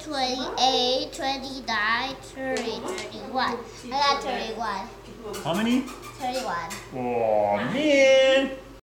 28, 29, 30, 31. I got 31. How many? 31. Oh man!